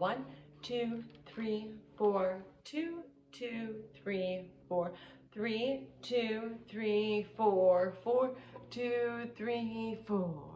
One, two, three, four, two, two, three, four, three, two, three, four, four, two, three, four.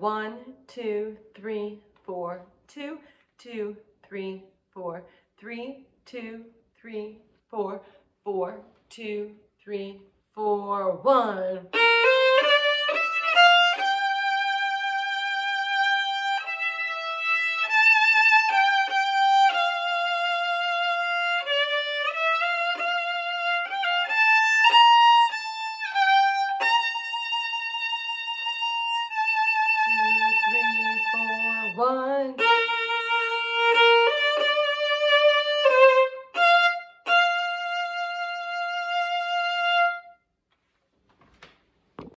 One, two, three, four, two, two, three, four, three, two, three, four, four, two, three, four, one. one.